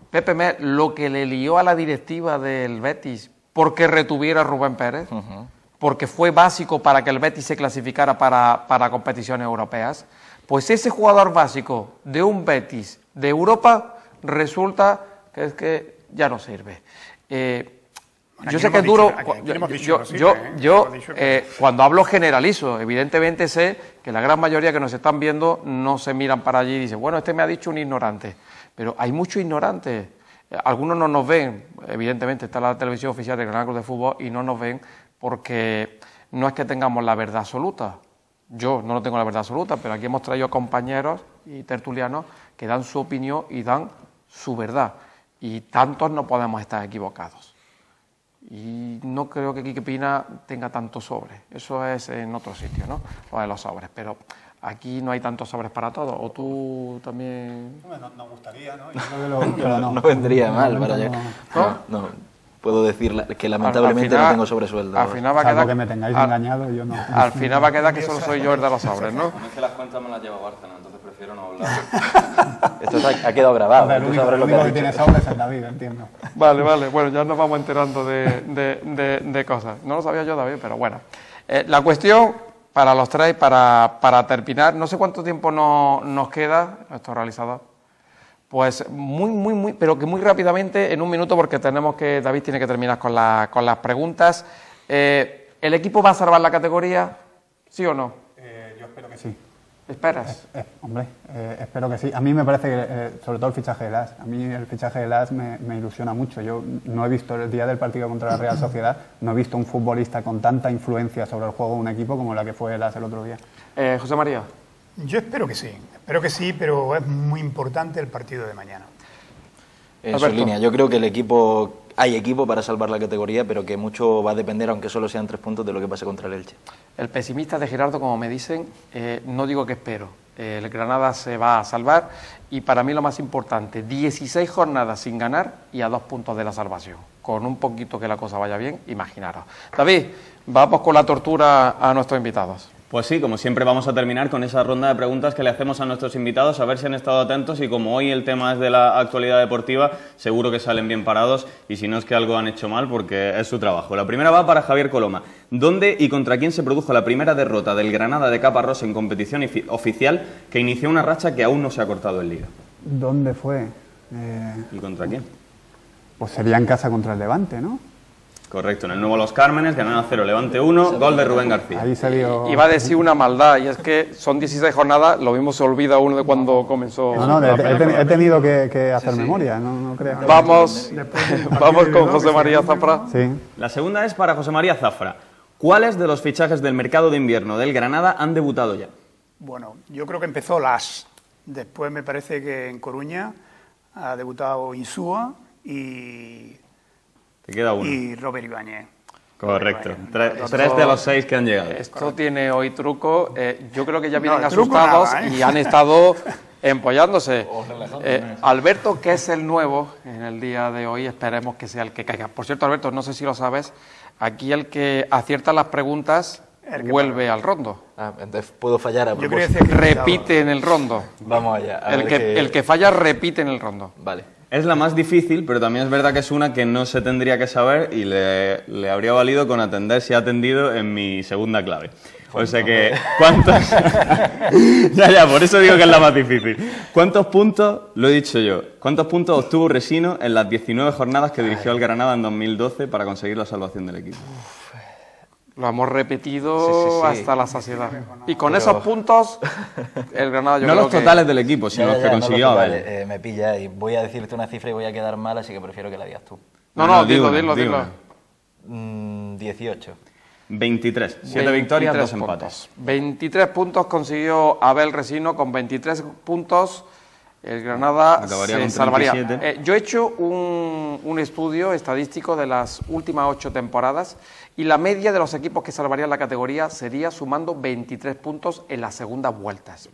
Pepe Mel, lo que le lió a la directiva del Betis porque retuviera a Rubén Pérez, porque fue básico para que el Betis se clasificara para, para competiciones europeas. Pues ese jugador básico de un Betis de Europa resulta que es que ya no sirve. Eh, yo sé que es duro. yo, cuando hablo generalizo, evidentemente sé que la gran mayoría que nos están viendo no se miran para allí y dicen, bueno, este me ha dicho un ignorante. Pero hay muchos ignorantes. Algunos no nos ven, evidentemente está la televisión oficial del Gran Club de Fútbol y no nos ven porque no es que tengamos la verdad absoluta. Yo no lo tengo la verdad absoluta, pero aquí hemos traído compañeros y tertulianos que dan su opinión y dan su verdad. Y tantos no podemos estar equivocados. Y no creo que Quique Pina tenga tantos sobres. Eso es en otro sitio, ¿no? Lo de los sobres. Pero aquí no hay tantos sobres para todos. ¿O tú también...? Nos gustaría, ¿no? *laughs* Yo creo que lo- *laughs* pero No, no. vendría mal para yo. no. No, no. Puedo decir que lamentablemente final- no tengo sobresueldo. Al final va a quedar... que me tengáis al- engañado, yo no. Al final va a quedar que solo soy yo el de los *laughs* sobres, ¿no? Es que las cuentas me las lleva Bárcena, entonces prefiero no hablar. *laughs* Esto está- ha quedado grabado. Hombre, el tú único, sabrás el lo que que dicho. tiene sobres es David, entiendo. Vale, vale, bueno, ya nos vamos enterando de, de- de- de cosas. No lo sabía yo, David, pero bueno. Eh, la cuestión para los tres, para, para terminar, no sé cuánto tiempo no- nos queda, nuestro realizador. Pues muy, muy, muy, pero que muy rápidamente, en un minuto, porque tenemos que, David tiene que terminar con, la- con las preguntas. Eh, ¿El equipo va a salvar la categoría? ¿Sí o no? yo espero que sí. ¿Esperas? Eh, hombre, eh, espero que sí. A mí me parece que, eh, sobre todo el fichaje de Las, a mí el fichaje de Las me, me ilusiona mucho. Yo no he visto el día del partido contra la Real Sociedad, no he visto un futbolista con tanta influencia sobre el juego de un equipo como la que fue Las el otro día. Eh, José María. Yo espero que sí, espero que sí, pero es muy importante el partido de mañana. En su línea, yo creo que el equipo, hay equipo para salvar la categoría, pero que mucho va a depender, aunque solo sean tres puntos, de lo que pase contra el Elche. El pesimista de Gerardo, como me dicen, eh, no digo que espero. Eh, el Granada se va a salvar y para mí lo más importante, 16 jornadas sin ganar y a dos puntos de la salvación. Con un poquito que la cosa vaya bien, imaginaros. David, vamos con la tortura a nuestros invitados. Pues sí, como siempre vamos a terminar con esa ronda de preguntas que le hacemos a nuestros invitados, a ver si han estado atentos y como hoy el tema es de la actualidad deportiva, seguro que salen bien parados y si no es que algo han hecho mal porque es su trabajo. La primera va para Javier Coloma. ¿Dónde y contra quién se produjo la primera derrota del Granada de Caparrós en competición ofi- oficial que inició una racha que aún no se ha cortado en liga? ¿Dónde fue? Eh, ¿Y contra quién? pues sería en casa contra el Levante, ¿no? Correcto, en el nuevo Los Cármenes, Granada 0, Levante 1, gol de Rubén García. Ahí vio... Iba a decir una maldad, y es que son 16 jornadas, lo mismo se olvida uno de cuando comenzó. No, no, he, tenido que, que hacer memoria, no, no que- Vamos, *laughs* vamos con José María Zafra. Sí. La segunda es para José María Zafra. ¿Cuáles de los fichajes del mercado de invierno del Granada han debutado ya? Bueno, yo creo que empezó Las. Después me parece que en Coruña ha debutado Insúa y, Te queda uno. y Robert Ibáñez. Correcto. Tres, de los seis que han llegado. Esto tiene hoy truco. eh, yo creo que ya vienen asustados nada, ¿eh? y han estado *laughs* empollándose. Eh, Alberto, que es el nuevo en el día de hoy, esperemos que sea el que caiga. Por cierto, Alberto, no sé si lo sabes, aquí el que acierta las preguntas vuelve al rondo. Ah, entonces puedo fallar a Yo propósito. quería decir que Repite en el rondo. Vamos allá. a El ver que, qué- el que falla repite en el rondo. Vale. Es la más difícil, pero también es verdad que es una que no se tendría que saber y le, le habría valido con atender si ha atendido en mi segunda clave. O sea que, ¿cuántos? *laughs* ya, ya, por eso digo que es la más difícil. ¿Cuántos puntos, lo he dicho yo, cuántos puntos obtuvo Resino en las 19 jornadas que dirigió al Granada en 2012 para conseguir la salvación del equipo? Lo hemos repetido Sí, sí, sí. hasta la saciedad. Y con esos puntos, el Granada yo no creo los que- totales del equipo, sino Ya, los que no consiguió lo Abel. totales, eh, me pilla y voy a decirte una cifra y voy a quedar mal, así que prefiero que la digas tú. No, No, no, no, dilo, di dilo, dilo. una. Mm, 18. 23. 7 23 victorias, 2 puntos. empates. 23 puntos consiguió Abel Resino con 23 puntos. El Granada Acabaría se salvaría. 37. Eh, yo he hecho un, un estudio estadístico de las últimas ocho temporadas y la media de los equipos que salvarían la categoría sería sumando 23 puntos en las segundas vueltas.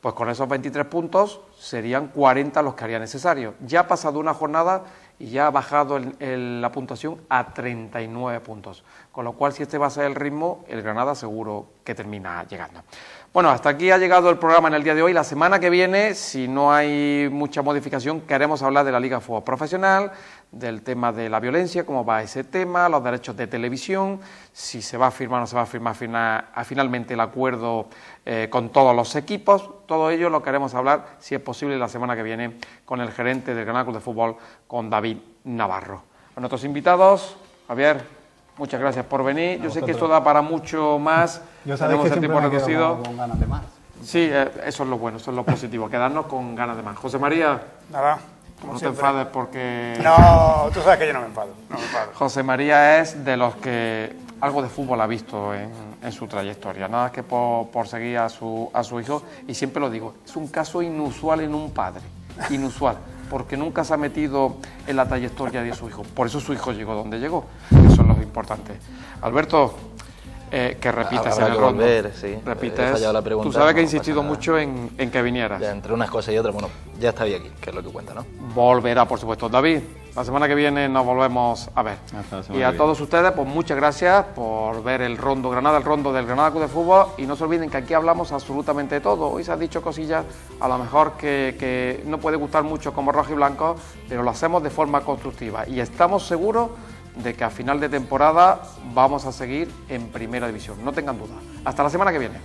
Pues con esos 23 puntos serían 40 los que haría necesario. Ya ha pasado una jornada y ya ha bajado el- la puntuación a 39 puntos. Con lo cual, si este va a ser el ritmo, el Granada seguro que termina llegando. Bueno, hasta aquí ha llegado el programa en el día de hoy. La semana que viene, si no hay mucha modificación, queremos hablar de la Liga de Fútbol Profesional, del tema de la violencia, cómo va ese tema, los derechos de televisión, si se va a firmar o no se va a firmar fina- a finalmente el acuerdo eh, con todos los equipos. Todo ello lo queremos hablar, si es posible, la semana que viene con el gerente del Granada Club de Fútbol, con David Navarro. A nuestros invitados, Javier, muchas gracias por venir. Yo sé que esto da para mucho más. Yo sabéis Tenemos que el tiempo reducido. con, con ganas de más. Sí, eh, eso es lo bueno, eso es lo positivo, quedarnos con ganas de más. José María, Nada, como no te enfades porque No, tú sabes que yo no me enfado. No me enfado. José María es de los que algo de fútbol ha visto en, en su trayectoria, nada que por, por seguir a su, a su hijo, y siempre lo digo, es un caso inusual en un padre, inusual, porque nunca se ha metido en la trayectoria de su hijo, por eso su hijo llegó donde llegó, eso es lo importante. Alberto, eh, que repites Habrá en el que rondo. volver, sí. Fallado la pregunta, Tú sabes que he insistido mucho en, en que vinieras. Ya, entre unas cosas y otras, bueno, ya está bien aquí, que es lo que cuenta, ¿no? Volverá, por supuesto. David, la semana que viene nos volvemos a ver. Hasta la semana Y a todos ustedes, pues muchas gracias por ver el Rondo Granada, el Rondo del Granada Club de Fútbol. Y no se olviden que aquí hablamos absolutamente de todo. Hoy se han dicho cosillas, a lo mejor que, que no puede gustar mucho como rojo y blanco, pero lo hacemos de forma constructiva. Y estamos seguros de que a final de temporada vamos a seguir en primera división. No tengan duda. Hasta la semana que viene.